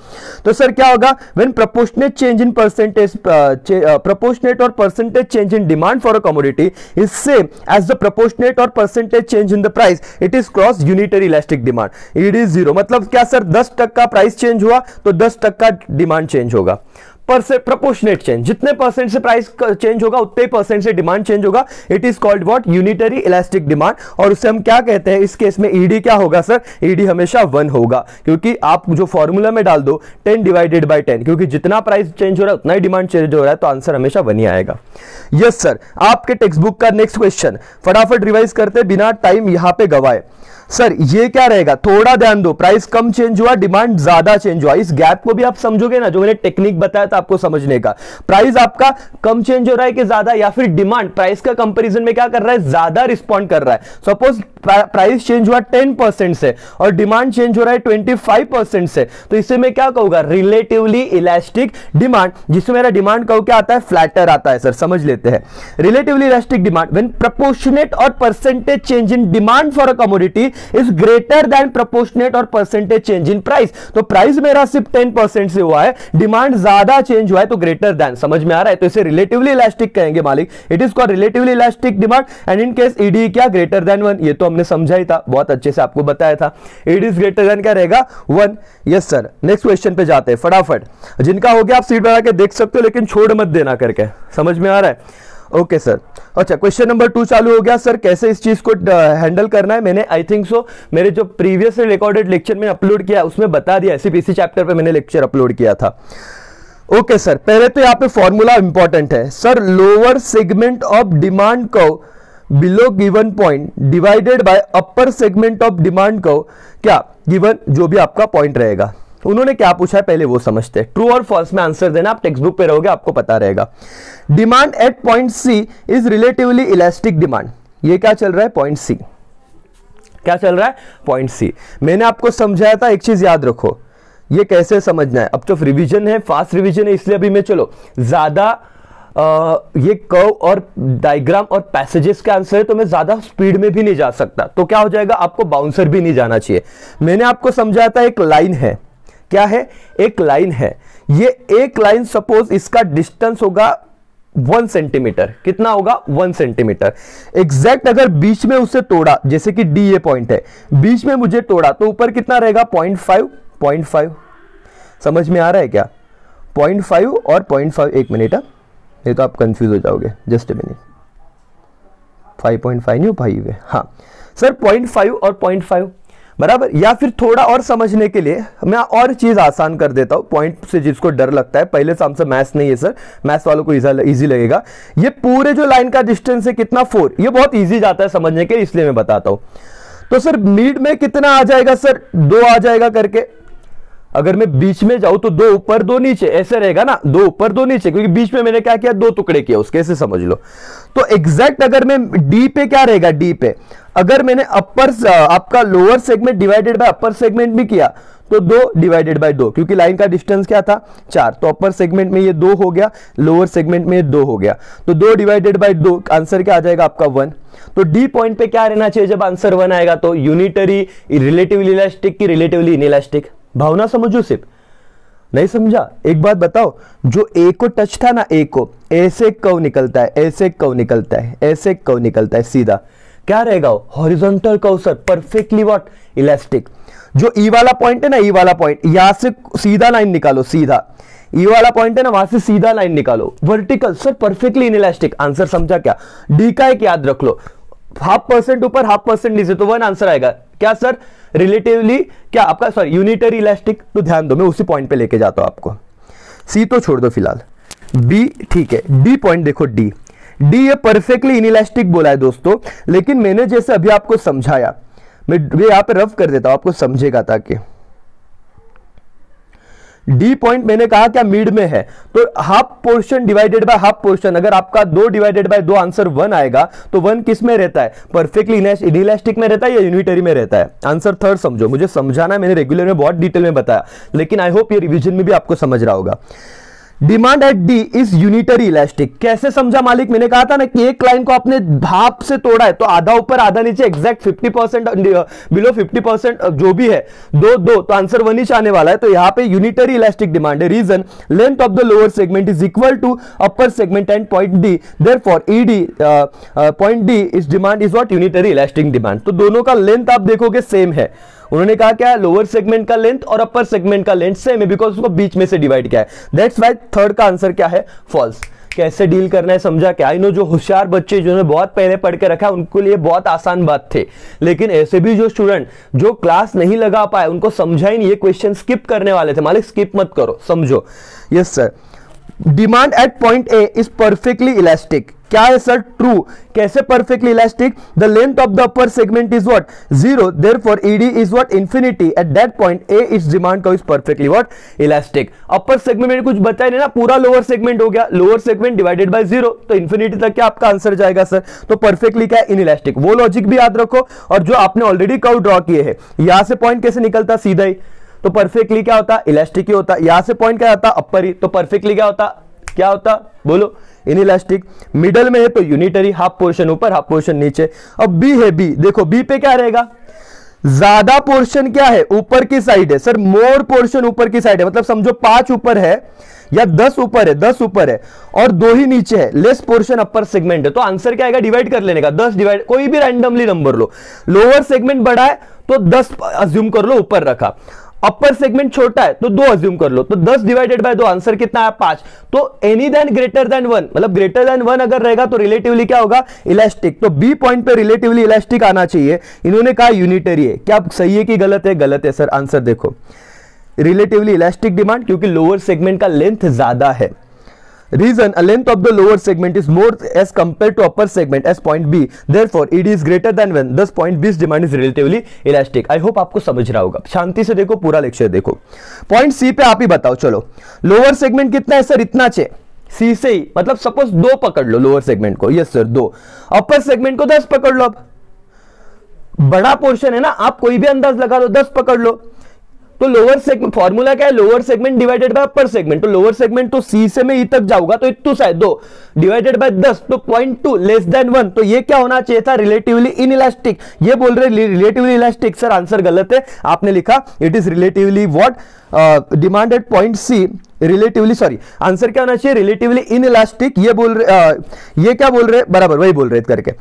तो सर क्या होगा? When proportionate change in percentage proportionate और percentage change in demand for a commodity is same as the proportionate और percentage change in the price it is cross unitary elastic demand it is zero मतलब क्या sir दस टक्का price change हुआ तो दस टक्का demand change होगा. Proportionate change जितने परसेंट से प्राइस चेंज होगा उतने परसेंट से डिमांड चेंज होगा. It is called what unitary elastic demand और उससे हम क्या कहते हैं? इस केस में ईडी क्या होगा सर ईडी हमेशा वन होगा. क्योंकि आप जो फॉर्मूला में डाल दो टेन डिवाइडेड बाई टेन क्योंकि जितना प्राइस चेंज हो रहा है उतना ही डिमांड चेंज हो रहा है तो आंसर हमेशा वन ही आएगा. यस yes, सर आपके टेक्स्ट बुक का नेक्स्ट क्वेश्चन फटाफट रिवाइज करते बिना टाइम यहाँ पे गवाए. सर, ये क्या रहेगा? थोड़ा ध्यान दो। प्राइस कम चेंज हुआ डिमांड ज़्यादा चेंज हुआ। इस गैप को भी आप समझोगे ना, जो मैंने टेक्निक बताया था आपको समझने का। प्राइस आपका कम चेंज हो रहा है कि ज़्यादा, या फिर डिमांड प्राइस का कंपेरिजन में क्या कर रहा है? ज़्यादा रिस्पॉन्ड कर रहा है। सपोज़ प्राइस चेंज हुआ टेन परसेंट से और डिमांड चेंज हो रहा है ट्वेंटी फाइव परसेंट से। तो इसे मैं क्या कहूँगा? रिलेटिवली इलास्टिक डिमांड जिसमें मेरा डिमांड कहूँ क्या आता है? फ्लैटर आता है सर समझ लेते हैं। Relatively elastic demand when proportionate और percentage change in demand for a commodity is greater than proportionate और परसेंटेज चेंज इन प्राइस तो प्राइस मेरा सिर्फ़ टेन से हुआ है डिमांड ज़्यादा चेंज हुआ है तो ग्रेटर देन समझ में आ रहा है? तो इसे रिलेटिवली इलास्टिक कहेंगे मालिक। It is called relatively elastic demand and in case ED क्या? ग्रेटर देन वन ये तो हमने समझा ही था बहुत अच्छे से आपको बताया था। इट इज़ ग्रेटर देन क्या रहेगा? One yes sir next question पे जाते हैं फटाफट। जिनका हो गया आप सीट बना के देख सकते हो लेकिन छोड़ मत देना करके। समझ में आ रहा है? ओके सर अच्छा क्वेश्चन नंबर टू चालू हो गया सर कैसे इस चीज़ को हैंडल करना है? मैंने आई थिंक सो मेरे जो प्रीवियस रिकॉर्डेड लेक्चर में अपलोड किया उसमें बता दिया एसीपीसी चैप्टर पे मैंने लेक्चर अपलोड किया था। ओके okay, सर पहले तो यहाँ पे फॉर्मूला इंपॉर्टेंट है। Sir lower segment of demand को below given point divided by upper segment of demand को क्या गिवन जो भी आपका पॉइंट रहेगा। उन्होंने क्या पूछा है पहले वो समझते हैं। ट्रू और फॉल्स में आंसर देना, आप टेक्स्ट बुक पे रहोगे, आपको पता रहेगा। Demand at point C is relatively elastic demand ये क्या चल रहा है? पॉइंट सी क्या चल रहा है? पॉइंट सी मैंने आपको समझाया था, एक चीज़ याद रखो। ये कैसे समझना है? अब तो रिवीजन है फास्ट रिवीजन है, इसलिए अभी मैं, चलो, ज़्यादा ये कर्व और डायग्राम और पैसेजेस का आंसर है तो मैं ज़्यादा स्पीड में भी नहीं जा सकता। तो क्या हो जाएगा? आपको बाउंसर भी नहीं जाना चाहिए। मैंने आपको समझाया था एक लाइन है। क्या है? एक लाइन है। ये एक लाइन सपोज़ इसका डिस्टेंस होगा वन सेंटीमीटर कितना होगा? वन सेंटीमीटर एग्जैक्ट अगर बीच में उसे तोड़ा, जैसे कि डी ए पॉइंट है। बीच में मुझे तोड़ा तो ऊपर कितना रहेगा? पॉइंट फाइव पॉइंट फाइव समझ में आ रहा है क्या? पॉइंट फाइव और पॉइंट फाइव एक मिनट, है। नहीं तो आप कंफ्यूज हो जाओगे just a minute five point five नहीं फाइव है। हाँ। सर पॉइंट फाइव और पॉइंट फाइव बराबर? या फिर थोड़ा और समझने के लिए मैं और चीज़ आसान कर देता हूँ। पॉइंट से जिसको डर लगता है, पहले से हमसे मैथ्स नहीं है, सर। मैथ्स वालों को ईजी लगेगा। ये पूरे जो लाइन का डिस्टेंस है, कितना? फोर ये बहुत ईजी जाता है समझने के इसलिए मैं बताता हूँ। तो सर मीड में कितना आ जाएगा, सर? दो आ जाएगा करके। अगर मैं बीच में जाऊँ तो दो ऊपर दो नीचे, ऐसे रहेगा ना, दो ऊपर दो नीचे, क्योंकि बीच में मैंने क्या किया, दो टुकड़े किए उसके, ऐसे समझ लो। तो एग्जैक्ट अगर मैं डी पे क्या रहेगा डी पे? अगर मैंने अपर आपका lower segment divided by upper segment भी किया तो दो डिवाइडेड बाय दो, क्योंकि लाइन का डिस्टेंस क्या था? चार। तो अपर सेगमेंट में ये दो हो गया लोअर सेगमेंट में ये दो हो गया। तो दो डिवाइडेड बाय दो आंसर क्या आ जाएगा आपका? वन तो डी पॉइंट पे क्या रहना चाहिए जब आंसर वन आएगा? तो यूनिटरी रिलेटिवली इलास्टिक की रिलेटिवली इनइलास्टिक भावना समझो सिर्फ़। नहीं समझा? एक बात बताओ, जो ए को टच था ना ए को, ऐसे कव निकलता है, ऐसे कव निकलता है, ऐसे कव निकलता है, सीधा। क्या रहेगा हॉरिजॉन्टल कव सर परफेक्टली व्हाट इलास्टिक जो ई e वाला पॉइंट है ना ई e वाला पॉइंट यहाँ से सीधा लाइन निकालो, सीधा। ई e वाला पॉइंट है ना, वहाँ से सीधा लाइन निकालो। Vertical sir perfectly inelastic answer समझा क्या? डी का एक याद रख लो। हाफ़ परसेंट ऊपर हाफ़ परसेंट नीचे तो वन आंसर आएगा। क्या, सर? रिलेटिवली क्या आपका सॉरी यूनिटरी इलास्टिक तो ध्यान दो, मैं उसी पॉइंट पे लेके जाता हूँ आपको। सी तो छोड़ दो फ़िलहाल। बी ठीक है। डी पॉइंट देखो डी डी ये परफेक्टली इनइलास्टिक बोला है दोस्तों, लेकिन मैंने जैसे अभी आपको समझाया, मैं यहाँ पे रफ कर देता हूँ, आपको समझेगा ताकि। डी पॉइंट मैंने कहा क्या मिड में है? तो half portion divided by half portion अगर आपका दो डिवाइडेड बाय दो आंसर वन आएगा तो वन किसमें रहता है? परफेक्टली इलास्टिक में रहता है या यूनिटरी में रहता है? आंसर थर्ड समझो। मुझे समझाना मैंने रेगुलर में बहुत डिटेल में बताया। लेकिन आई होप ये रिविजन में भी आपको समझ रहा होगा। Demand at D is unitary elastic कैसे समझा मालिक? मैंने कहा था ना कि एक लाइन को आपने भाप से तोड़ा है तो आधा ऊपर, आधा नीचे एग्जैक्ट 50 परसेंट बिलो 50 परसेंट जो भी है, दो दो तो आंसर वन ही आने वाला है। तो यहाँ पे यूनिटरी इलास्टिक डिमांड है। Reason length of the lower segment is equal to upper segment and point D therefore E D point D is demand is what unitary elastic demand तो दोनों का लेंथ आप देखोगे सेम है। उन्होंने कहा क्या लोअर सेगमेंट का लेंथ और अपर सेगमेंट का लेंथ सेम है बिकॉज़ उसको बीच में से डिवाइड किया है। दैट्स वाई थर्ड का आंसर क्या है? फॉल्स कैसे डील करना है, समझा क्या? आई नो जो होशियार बच्चे जिन्होंने बहुत पहले पढ़ के रखा है, उनके लिए बहुत आसान बात थे। लेकिन ऐसे भी जो स्टूडेंट जो क्लास नहीं लगा पाए, उनको समझा ही नहीं, ये क्वेश्चन स्किप करने वाले थे। मालिक स्किप मत करो, समझो। Yes sir demand at point A is perfectly elastic क्या है सर? ट्रू कैसे perfectly elastic the length of the upper segment is what zero therefore ED is what infinity at that point A is demand का is perfectly what elastic upper segment में कुछ बताया नहीं ना? पूरा लोअर सेगमेंट हो गया. Lower segment divided by zero तो इंफिनिटी तक क्या आपका आंसर जाएगा सर तो परफेक्टली क्या इन इलास्टिक वो लॉजिक भी याद रखो और जो आपने ऑलरेडी कर्व ड्रॉ किए हैं, यहाँ से पॉइंट कैसे निकलता? सीधा ही. तो परफेक्टली क्या होता? इलास्टिक ही होता. यहाँ से पॉइंट क्या होता अपर ही. तो परफेक्टली क्या होता? क्या होता? बोलो. इन इलास्टिक मिडल में है तो यूनिटरी हाफ़ पोर्शन ऊपर हाफ़ पोर्शन नीचे। अब बी है बी देखो बी पे क्या रहेगा? ज़्यादा पोर्शन क्या है? ऊपर की साइड है। सर मोर पोर्शन ऊपर की साइड है। मतलब समझो, पाँच ऊपर है या दस ऊपर है, दस ऊपर है और दो ही नीचे है। लेस पोर्शन अपर सेगमेंट है। तो आंसर क्या आएगा? डिवाइड कर लेने का। दस डिवाइड कोई भी रैंडमली नंबर लो। लोअर सेगमेंट बड़ा है तो दस अज्यूम कर लो, ऊपर रखा। अपर सेगमेंट छोटा है तो दो अज्यूम कर लो। तो दस डिवाइडेड बाय दो आंसर कितना है? पाँच। तो any then greater than one मतलब ग्रेटर देन वन अगर रहेगा तो रिलेटिवली क्या होगा? इलास्टिक तो बी पॉइंट पे रिलेटिवली इलास्टिक आना चाहिए। इन्होंने कहा यूनिटरी है। क्या सही है कि गलत है? गलत है सर आंसर देखो। रिलेटिवली इलास्टिक डिमांड क्योंकि लोअर सेगमेंट का लेंथ ज़्यादा है। Reason a length of the lower segment is more as compared to upper segment as point b therefore ed is greater than 1 thus point b's demand is relatively elastic i hope आपको समझ रहा होगा शांति से देखो पूरा lecture देखो point सी पे आप ही बताओ चलो लोअर सेगमेंट कितना है सर इतना चे सी से ही मतलब सपोज़ दो पकड़ लो लोअर सेगमेंट को यस सर दो अपर सेगमेंट को दस पकड़ लो अब बड़ा पोर्शन है ना आप कोई भी अंदाज लगा लो दस पकड़ लो तो लोअर सेगमेंट फॉर्मूला क्या है? Lower segment divided by upper segment तो लोअर सेगमेंट तो सी से मैं ई e तक जाऊँगा तो इतू साइड दो। डिवाइडेड बाय दस तो point two less than one तो ये क्या होना चाहिए था? रिलेटिवली इन इलास्टिक ये बोल रहे रिलेटिवली इलास्टिक सर आंसर गलत है। आपने लिखा it is relatively what demanded point C relatively sorry answer क्या होना चाहिए? रिलेटिवली इन इलास्टिक ये बोल रहे uh, ये क्या बोल रहे? बराबर वही बोल रहे करके।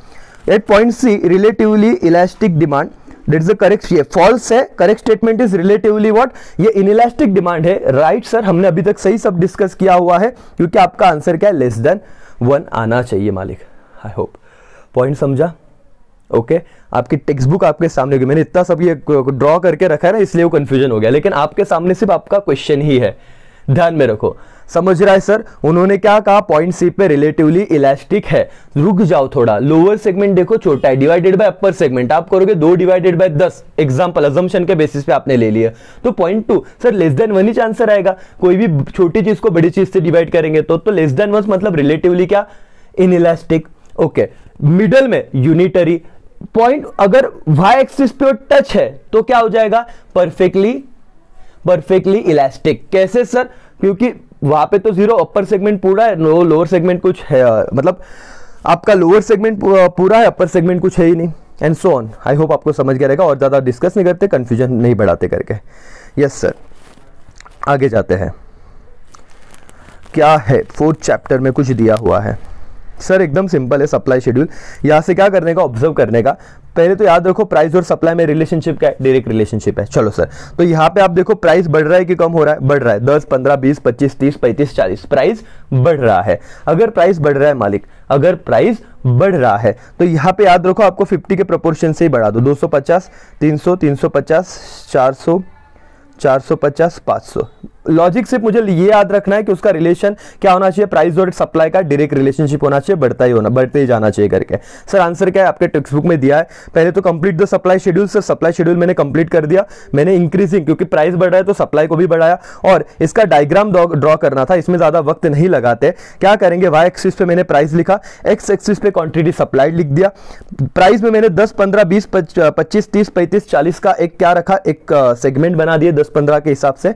At point C relatively elastic demand that is the correct ये फॉल्स है correct statement is relatively what ये इनइलास्टिक डिमांड है राइट right, सर हमने अभी तक सही सब डिस्कस किया हुआ है क्योंकि आपका आंसर क्या है? लेस देन वन आना चाहिए मालिक। आई होप पॉइंट समझा? Okay okay? आपकी टेक्स्ट बुक आपके सामने होगी। मैंने इतना सब ये ड्रॉ करके रखा है ना इसलिए वो कंफ्यूजन हो गया। लेकिन आपके सामने सिर्फ़ आपका क्वेश्चन ही है। ध्यान में रखो। समझ रहा है, सर? उन्होंने क्या कहा? पॉइंट सी पे रिलेटिवली इलास्टिक है। रुक जाओ थोड़ा। लोअर सेगमेंट देखो, छोटा है। डिवाइडेड बाय अपर सेगमेंट आप करोगे दो डिवाइडेड बाय दस। एग्जांपल अजम्पशन के बेसिस पे आपने ले लिया। तो point two sir less than one ही आंसर आएगा कोई भी छोटी चीज़ को बड़ी चीज़ से डिवाइड करेंगे तो तो लेस देन वन मतलब रिलेटिवली क्या? इन इलास्टिक ओके मिडल में यूनिटरी पॉइंट अगर वाई एक्सिस पे टच है तो क्या हो जाएगा? परफेक्टली परफेक्टली इलास्टिक कैसे, सर? क्योंकि वहाँ पे तो ज़ीरो अपर सेगमेंट पूरा है नो लोअर सेगमेंट कुछ है मतलब आपका लोअर सेगमेंट पूरा है अपर सेगमेंट कुछ है ही नहीं and so on I hope आपको समझ गया रहेगा और ज़्यादा डिस्कस नहीं करते कंफ्यूजन नहीं बढ़ाते करके. यस सर आगे जाते हैं. क्या है? फोर्थ चैप्टर में कुछ दिया हुआ है. सर एकदम सिंपल है सप्लाई शेड्यूल यहाँ से क्या करने का ऑब्ज़र्व करने का. पहले तो याद रखो प्राइस और सप्लाई में रिलेशनशिप है डायरेक्ट रिलेशनशिप है। चलो सर तो यहाँ पे आप देखो प्राइस बढ़ रहा है कि कम हो रहा है? बढ़ रहा है। दस, पंद्रह, बीस, पच्चीस, तीस, पैंतीस, चालीस प्राइस बढ़ रहा है। अगर प्राइस बढ़ रहा है मालिक, अगर प्राइस बढ़ रहा है तो यहाँ पे याद रखो, आपको 50 के प्रोपोर्शन से ही बढ़ा दो। 250 300 350 400 450 500 लॉजिक से मुझे ये याद रखना है कि उसका रिलेशन क्या होना चाहिए? प्राइस और सप्लाई का डायरेक्ट रिलेशनशिप होना चाहिए, बढ़ता ही होना, बढ़ते ही जाना चाहिए करके। सर आंसर क्या है? आपके टेक्स्ट बुक में दिया है। पहले तो complete the supply schedule sir supply schedule मैंने कंप्लीट कर दिया। मैंने इंक्रीजिंग क्योंकि प्राइस बढ़ रहा है तो सप्लाई को भी बढ़ाया। और इसका डायग्राम ड्रॉ करना था, इसमें ज़्यादा वक्त नहीं लगाते। क्या करेंगे? वाई एक्सिस पे मैंने प्राइस लिखा। एक्स एक्सिस पे क्वांटिटी सप्लाई लिख दिया। प्राइस में मैंने दस, पंद्रह, बीस पच्चीस, तीस, पैंतीस, चालीस का एक क्या रखा? एक सेगमेंट बना दिए दस, पंद्रह के हिसाब से।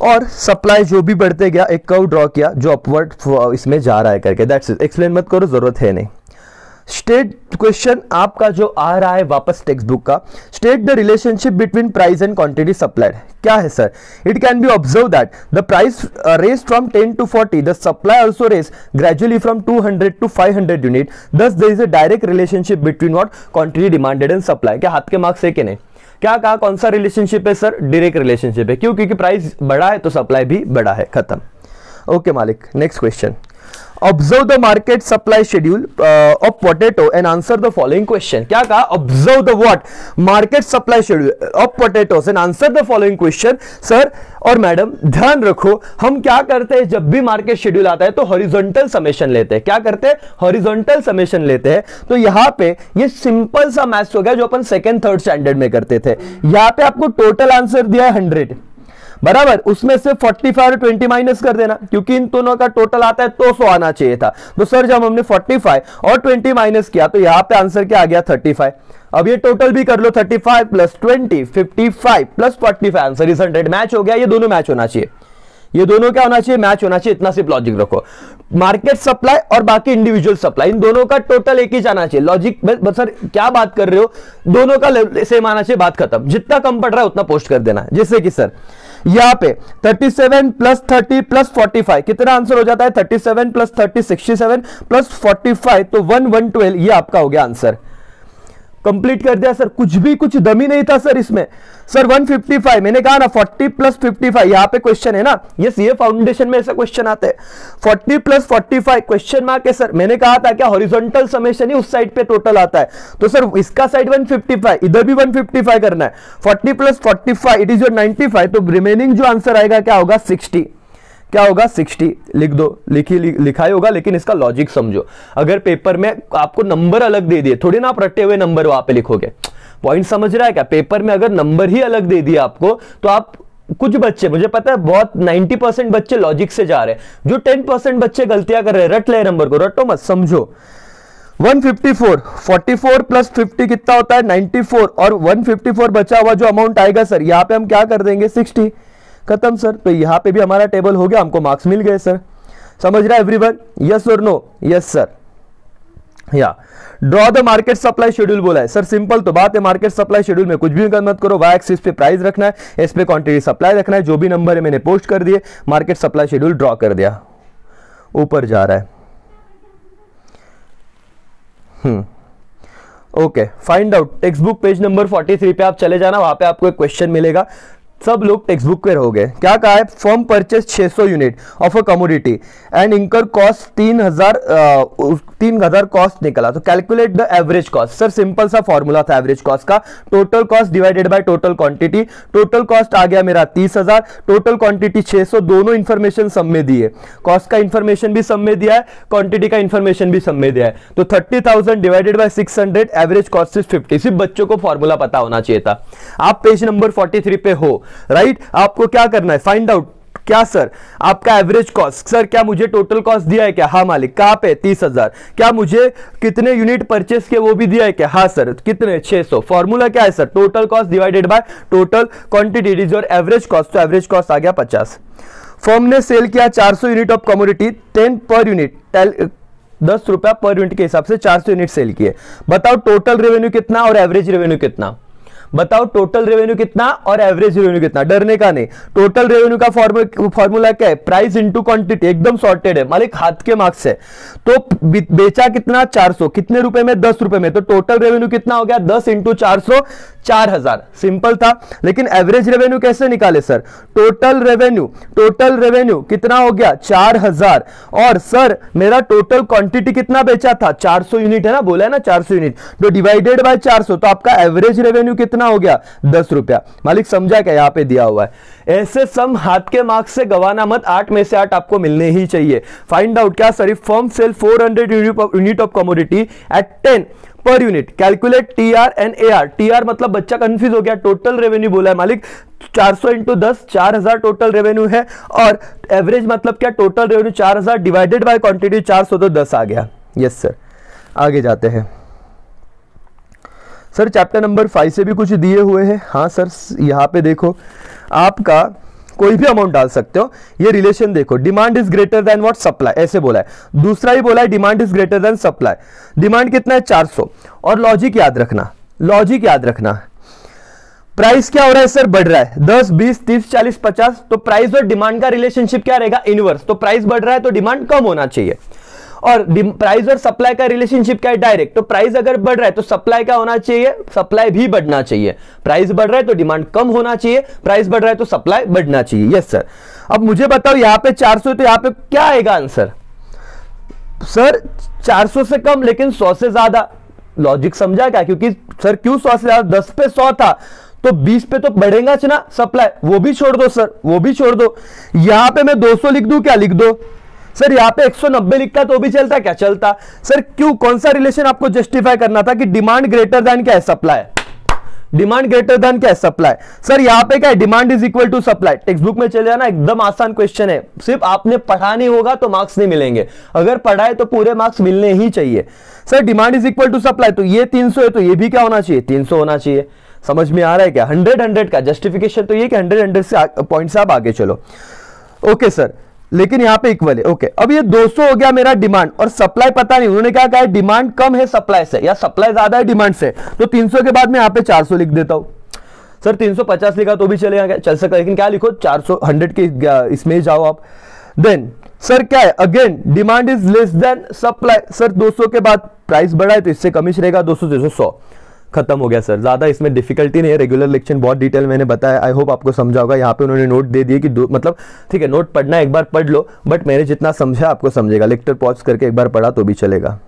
और सप्लाई जो भी बढ़ते गया, एक कर्व ड्रॉ किया, जो अपवर्ड इसमें जा रहा है करके। दैट्स इट एक्सप्लेन मत करो, ज़रूरत है नहीं। स्टेट क्वेश्चन आपका जो आ रहा है वापस टेक्स्ट बुक का state the relationship between price and quantity supplied क्या है sir it can be observe that the price rise from 10 to 40 the supply also rise gradually from 200 to 500 unit thus there is a direct relationship between what quantity demanded and supply क्या हाथ के marks है कि नहीं? क्या कहा, कौन सा रिलेशनशिप है सर डायरेक्ट रिलेशनशिप है। क्यों? क्योंकि प्राइस बड़ा है तो सप्लाई भी बड़ा है। खत्म। ओके मालिक next question observe the market supply schedule of potato and answer the following question क्या कहा? Observe the what market supply schedule of potatoes and answer the following question sir और मैडम ध्यान रखो, हम क्या करते हैं? जब भी मार्केट शेड्यूल आता है तो हॉरिजॉन्टल समेशन लेते हैं। क्या करते हैं? हॉरिजॉन्टल समेशन लेते हैं। तो यहाँ पे ये सिंपल सा मैथ्स हो गया, जो अपन सेकंड थर्ड स्टैंडर्ड में करते थे। यहाँ पे आपको टोटल आंसर दिया है हंड्रेड बराबर, उसमें से 45 और 20 माइनस कर देना, क्योंकि इन दोनों का टोटल आता है तो सौ आना चाहिए था। तो सर जब हमने 45 और 20 माइनस किया तो यहाँ पे आंसर क्या आ गया 35 अब ये टोटल भी कर लो 35 plus 20 55 plus 45 answer is 100 match हो गया, ये दोनों मैच होना चाहिए। ये दोनों क्या होना चाहिए? मैच होना चाहिए, इतना सिर्फ़ लॉजिक रखो। मार्केट सप्लाई और बाकी इंडिविजुअल सप्लाई इन दोनों का टोटल एक ही जाना चाहिए। लॉजिक सर क्या बात कर रहे हो? दोनों का सेम आना चाहिए, बात खत्म। जितना कम पड़ रहा है, उतना पोस्ट कर देना। जैसे कि सर यहाँ पे 37 प्लस 30 प्लस 45 कितना आंसर हो जाता है? 37 प्लस 30 67 प्लस 45 तो 1 112 ये आपका हो गया आंसर कंप्लीट कर दिया, सर। कुछ भी कुछ दमी नहीं था, सर, इसमें। सर 155 मैंने कहा ना 40 प्लस 55 यहाँ पे क्वेश्चन है ना। ये फाउंडेशन में ऐसा क्वेश्चन आते हैं। 40 प्लस 45 क्वेश्चन मार्क है, सर। मैंने कहा था क्या हॉरिजॉन्टल समेशन ही उस साइड पे टोटल आता है। तो सर, इसका साइड 155 इधर भी 155 करना है। 40 प्लस 45 इट इज़ योर 95 तो रिमेनिंग जो आंसर आएगा क्या होगा 60 क्या होगा? 60 लिख दो। लिखी लिखा ही होगा, लेकिन इसका लॉजिक समझो। अगर पेपर में आपको नंबर अलग दे दिए, थोड़ी ना आप रटे हुए नंबर वहाँ पे लिखोगे। पॉइंट समझ रहा है क्या? पेपर में अगर नंबर ही अलग दे दिया आपको तो आप कुछ बच्चे, मुझे पता है बहुत 90 परसेंट बच्चे लॉजिक से जा रहे हैं। जो 10 परसेंट बच्चे गलतियाँ कर रहे हैं, रट ले नंबर को, रटो मत, समझो। 154 44 प्लस 50 कितना होता है? 94 और 154 बचा हुआ जो अमाउंट आएगा सर यहाँ पे हम क्या कर देंगे? 60 खत्म, सर। तो यहाँ पे भी हमारा टेबल हो गया, हमको मार्क्स मिल गए, सर। समझ रहा है एवरीवन यस और नो यस सर या draw the market supply schedule बोला है। सर सिंपल तो बात है मार्केट सप्लाई शेड्यूल में कुछ भी मत करो। वाई एक्सिस पे प्राइस रखना है, इस पे क्वांटिटी सप्लाई रखना है। जो भी नंबर है, मैंने पोस्ट कर दिए। मार्केट सप्लाई शेड्यूल ड्रॉ कर दिया। ऊपर जा रहा है। Okay find out textbook page number 43 पे आप चले जाना, वहाँ पे आपको एक क्वेश्चन मिलेगा। सब लोग टेक्स्ट बुक पे रहोगे। क्या कहा है? Firm purchase 600 unit of a commodity and incur cost तीन हज़ार तीन हज़ार कॉस्ट निकला। तो calculate the average cost sir simple सा फॉर्मूला था एवरेज कॉस्ट का। Total cost divided by total quantity total cost आ गया मेरा तीस हज़ार। टोटल क्वांटिटी 600 दोनों इंफॉर्मेशन सब में दिए। कॉस्ट का इन्फॉर्मेशन भी सब में दिया है। क्वांटिटी का इन्फॉर्मेशन भी सब में दिया है। तो thirty thousand divided by six hundred average cost is fifty सिर्फ़ बच्चों को फॉर्मूला पता होना चाहिए था। आप पेज नंबर फोर्टी पे हो। राइट? आपको क्या करना है? फाइंड आउट क्या सर आपका एवरेज कॉस्ट सर क्या मुझे टोटल कॉस्ट दिया है क्या? हाँ मालिक। कहाँ पे? तीस हज़ार। क्या मुझे कितने यूनिट परचेस के वो भी दिया है क्या? हाँ सर कितने? 600 फॉर्मूला क्या है sir total cost divided by total quantity is और एवरेज कॉस्ट तो एवरेज कॉस्ट आ गया 50 फर्म ने सेल किया 400 यूनिट ऑफ़ कमोडिटी 10 पर यूनिट दस रुपया पर यूनिट के हिसाब से 400 यूनिट सेल किए। बताओ टोटल रेवेन्यू कितना और एवरेज रेवेन्यू कितना? बताओ टोटल रेवेन्यू कितना और एवरेज रेवेन्यू कितना? डरने का नहीं। टोटल रेवेन्यू का फॉर्मूला क्या है? प्राइस इंटू क्वांटिटी एकदम सॉर्टेड है। मालिक, हाथ के मार्क्स है। तो बेचा कितना? 400 कितने रुपए में? दस रुपए में। तो टोटल रेवेन्यू कितना हो गया? दस इंटू चार सौ। चार हज़ार। सिंपल था, लेकिन एवरेज रेवेन्यू कैसे निकाले sir total revenue total revenue कितना हो गया? चार हज़ार। और सर मेरा टोटल क्वांटिटी कितना बेचा था? 400 यूनिट है ना? बोला है ना 400 यूनिट तो डिवाइडेड बाय 400 तो आपका एवरेज रेवेन्यू कितना हो गया? दस रुपया। मालिक, समझा क्या यहाँ पे दिया हुआ है? ऐसे सम हाथ के मार्क्स से गवाना मत। आठ में से आठ आपको मिलने ही चाहिए। फाइंड आउट क्या sir firm sell four hundred unit of commodity at ten per unit calculate T R and A R T R मतलब बच्चा कंफ्यूज हो गया. टोटल रेवेन्यू बोला है मालिक. 400 सौ इंटू दस, चार हज़ार टोटल रेवेन्यू है. और एवरेज मतलब क्या? टोटल रेवेन्यू चार हज़ार डिवाइडेड बाय क्वांटिटी 400 तो दस आ गया. यस सर आगे जाते हैं. सर चैप्टर नंबर फाइव से भी कुछ दिए हुए हैं. हाँ सर यहाँ पे देखो. आपका कोई भी अमाउंट डाल सकते हो। ये रिलेशन देखो demand is greater than what supply ऐसे बोला है। दूसरा ही बोला है demand is greater than supply demand कितना है? 400 और लॉजिक याद रखना लॉजिक याद रखना। प्राइस क्या हो रहा है सर बढ़ रहा है। दस, बीस, तीस, चालीस, पचास तो प्राइस और डिमांड का रिलेशनशिप क्या रहेगा? इनवर्स तो प्राइस बढ़ रहा है तो डिमांड कम होना चाहिए। और प्राइस और सप्लाई का रिलेशनशिप क्या है? डायरेक्ट तो प्राइस अगर बढ़ रहा है तो सप्लाई क्या होना चाहिए? सप्लाई भी बढ़ना चाहिए. प्राइस बढ़ रहा है तो डिमांड कम होना चाहिए. प्राइस बढ़ रहा है तो सप्लाई बढ़ना चाहिए. यस सर अब मुझे बताओ, यहाँ पे 400 तो यहाँ पे क्या आएगा आंसर सर 400 से कम, लेकिन 100 से ज़्यादा. लॉजिक समझा क्या? क्योंकि सर क्यों 100 से ज़्यादा? 10 पे 100 था तो 20 पे तो बढ़ेगा सप्लाई वो भी छोड़ दो सर वो भी छोड़ दो. यहाँ पे मैं 200 लिख दू क्या? लिख दो. सर, यहाँ पे 190 लिखता तो भी चलता, क्या चलता? सर, क्यों, कौन सा रिलेशन आपको जस्टिफाई करना था कि डिमांड ग्रेटर देन क्या है? सप्लाई डिमांड ग्रेटर देन क्या है? सप्लाई सर, यहाँ पे क्या है? Demand is equal to supply textbook में चले जाना, एकदम आसान क्वेश्चन है। सिर्फ़ आपने पढ़ा नहीं होगा तो मार्क्स नहीं मिलेंगे। अगर पढ़ाए तो पूरे मार्क्स मिलने ही चाहिए। Sir demand is equal to supply तो ये 300 है तो ये भी क्या होना चाहिए? 300 होना चाहिए। समझ में आ रहा है क्या? 100 100 का। जस्टिफिकेशन तो ये कि 100 100 से पॉइंट से आप आगे चलो। ओके सर लेकिन यहाँ पे इक्वल है। ओके अब ये 200 हो गया मेरा डिमांड और सप्लाई पता नहीं, उन्होंने क्या कहा डिमांड कम है सप्लाई से। या सप्लाई ज़्यादा है डिमांड से। तो 300 के बाद मैं यहाँ पे 400 लिख देता हूँ। सर 350 लिखा तो भी चलेगा चल सकता लेकिन क्या लिखो? 400 100 के इसमें जाओ आप। देन सर क्या है? Again demand is less than supply sir 200 के बाद प्राइस बढ़ा है तो इससे कमिश रहेगा 200 से 100 खत्म हो गया, सर। ज़्यादा इसमें डिफिकल्टी नहीं है। रेगुलर लेक्चर बहुत डिटेल मैंने बताया। आई होप आपको समझा होगा। यहाँ पे उन्होंने नोट दे दिए कि मतलब ठीक है नोट पढ़ना एक बार पढ़ लो बट मैंने जितना समझा आपको समझेगा। लेक्चर पॉज करके एक बार पढ़ा तो भी चलेगा।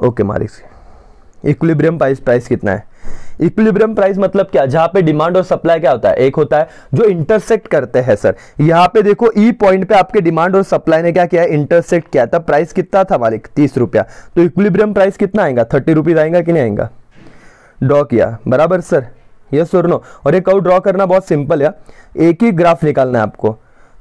Okay marks equilibrium price price कितना है? इक्विलिब्रियम प्राइस मतलब क्या? जहाँ पे डिमांड और सप्लाई क्या होता है? एक होता है जो इंटरसेक्ट करते हैं सर यहाँ पे देखो ई e पॉइंट पे आपके डिमांड और सप्लाई ने क्या किया? इंटरसेक्ट किया। था प्राइस कितना था मालिक तीस रुपया। तो इक्विलिब्रियम प्राइस कितना आएगा? थर्टी रुपीज़ आएगा कि नहीं आएगा? ड्रॉ किया। बराबर सर यस और नो और एक कर्व ड्रॉ करना बहुत सिंपल है। एक ही ग्राफ निकालना है आपको।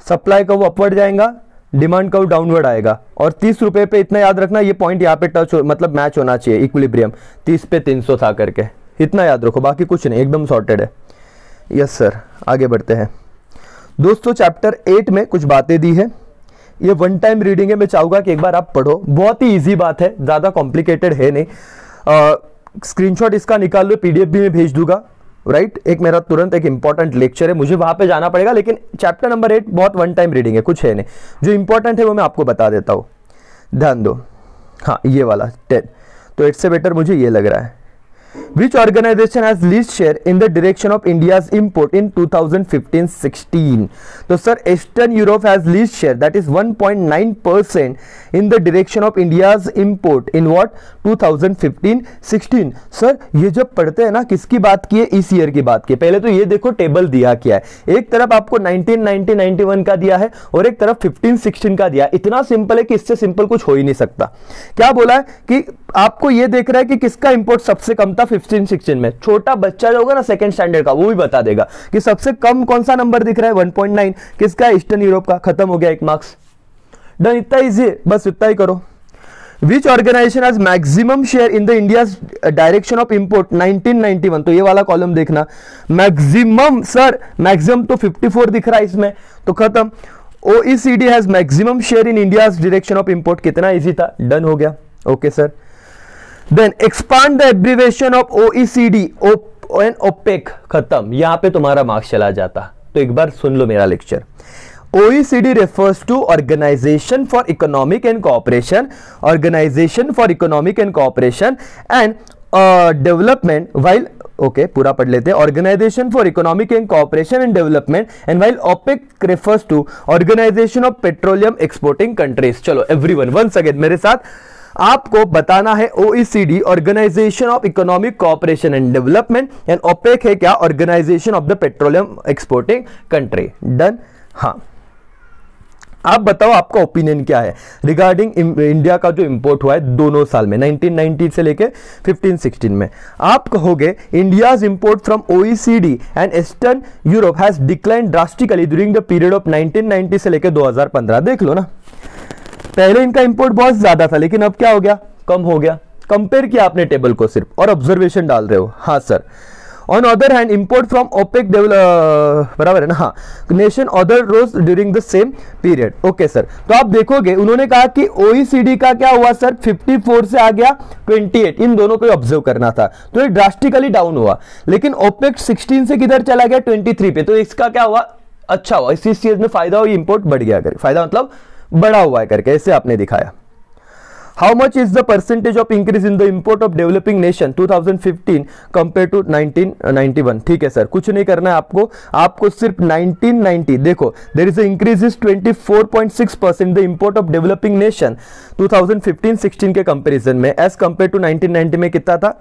सप्लाई कर्व अपवर्ड जाएगा डिमांड कर्व डाउनवर्ड आएगा। और तीस रुपए पे इतना याद रखना, ये पॉइंट यहाँ पे टच हो मतलब मैच होना चाहिए इक्विलिब्रियम तीस पे तीन सौ था करके। इतना याद रखो, बाकी कुछ नहीं, एकदम सॉर्टेड है। यस सर आगे बढ़ते हैं। दोस्तों चैप्टर एट में कुछ बातें दी है। ये वन टाइम रीडिंग है, मैं चाहूँगा कि एक बार आप पढ़ो। बहुत ही ईजी बात है, ज़्यादा कॉम्प्लिकेटेड है नहीं। स्क्रीनशॉट इसका निकाल लो पीडीएफ भी मैं भेज दूँगा राइट? एक मेरा तुरंत एक इंपॉर्टेंट लेक्चर है, मुझे वहाँ पे जाना पड़ेगा, लेकिन चैप्टर नंबर एट बहुत वन टाइम रीडिंग है, कुछ है नहीं। जो इंपॉर्टेंट है वो मैं आपको बता देता हूँ। ध्यान दो। हाँ ये वाला टेन तो एट से बेटर मुझे ये लग रहा है। Which organization has least share in the direction of India's import in 2015-16? So, sir, Eastern Europe has least share that is 1.9 percent in the direction of India's import in what 2015-16. Sir ये जब पढ़ते हैं ना किसकी बात की है इस ईयर की बात की पहले तो ये देखो टेबल दिया क्या है एक तरफ़ आपको 1990 91 का दिया है और एक तरफ़ 15 16 का दिया इतना सिंपल है कि इससे सिंपल कुछ हो ही नहीं सकता क्या बोला है कि आपको ये देख रहा है कि किसका इंपोर्ट सबसे कम था फिफ्टीन सिक्सटीन में। छोटा बच्चा जो होगा ना सेकंड स्टैंडर्ड का, वो भी बता देगा कि सबसे कम कौन सा नंबर दिख रहा है? 1.9 किसका? ईस्टर्न यूरोप का। खत्म हो गया एक मार्क्स डन इतना इजी बस इतना ही करो। Which organisation has maximum share in the India direction of import 1991 तो ये वाला कॉलम देखना। मैक्सिमम सर मैक्सिमम तो 54 दिख रहा है इसमें। तो खत्म। OECD has maximum share in India direction of import कितना इजी था। डन हो गया। Okay sir then expand the abbreviation of OECD and OPEC खत्म यहाँ पे तुम्हारा मार्क्स चला जाता तो एक बार सुन लो मेरा lecture OECD refers to Organization for Economic and Cooperation, Organization for Economic and Cooperation and uh, Development while okay पूरा पढ़ लेते हैं Organization for Economic and Cooperation and Development and while OPEC refers to Organization of Petroleum Exporting Countries चलो everyone once again मेरे साथ आपको बताना है OECD organisation of economic cooperation and development and OPEC है क्या? Organisation of the petroleum exporting country done हाँ. आप बताओ आपका ओपिनियन क्या है? रिगार्डिंग इंडिया का जो इंपोर्ट हुआ है दोनों साल में 1990 से लेके 15 16 में, आप कहोगे India's import from OECD and eastern Europe has decline drastically during the period of 1990 से लेके 2015 देख लो ना. पहले इनका इंपोर्ट बहुत ज़्यादा था, लेकिन अब क्या हो गया? कम हो गया। कंपेयर किया आपने टेबल को सिर्फ़, और ऑब्जर्वेशन डाल रहे हो। हाँ sir on other hand import from OPEC बराबर है ना? हाँ. Nation other rose during the same period okay sir तो आप देखोगे, उन्होंने कहा कि ओईसीडी का क्या हुआ सर 54 से आ गया 28 इन दोनों को ऑब्ज़र्व करना था। तो ये ड्रास्टिकली डाउन हुआ। लेकिन ओपेक 16 से किधर चला गया? 23 पे। तो इसका क्या हुआ? अच्छा हुआ। इसी चीज़ में फ़ायदा हुआ इंपोर्ट बढ़ गया। अगर फ़ायदा मतलब बड़ा हुआ है करके ऐसे आपने दिखाया। How much is the percentage of increase in the import of developing nation 2015 compare to 1991 ठीक है सर कुछ नहीं करना है आपको। आपको सिर्फ़ 1990 देखो there is increase is 24.6 percent the import of developing nation 2015-16 के कंपैरिजन में एज कंपेयर टू 1990 में कितना था?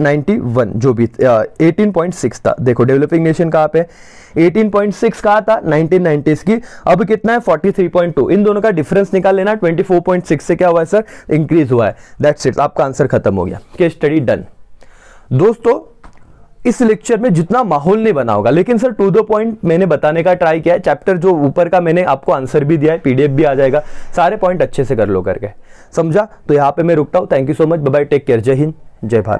91 जो भी पॉइंट सिक्स था। देखो डेवलपिंग नेशन कहाँ पे 18.6 कहा था? 1990s की। अब कितना है? 43.2 इन दोनों का डिफरेंस निकाल लेना। 24.6 से क्या हुआ है, सर? इंक्रीज हुआ है। दैट्स इट आपका आंसर खत्म हो गया। केस स्टडी डन दोस्तों, इस लेक्चर में जितना माहौल नहीं बना होगा, लेकिन सर टू द पॉइंट मैंने बताने का ट्राई किया है। चैप्टर जो ऊपर का मैंने आपको आंसर भी दिया है पीडीएफ भी आ जाएगा। सारे पॉइंट अच्छे से कर लो करके। समझा? तो यहाँ पे मैं रुकता हूँ। Thank you so much bye take care जय हिंद जय भारत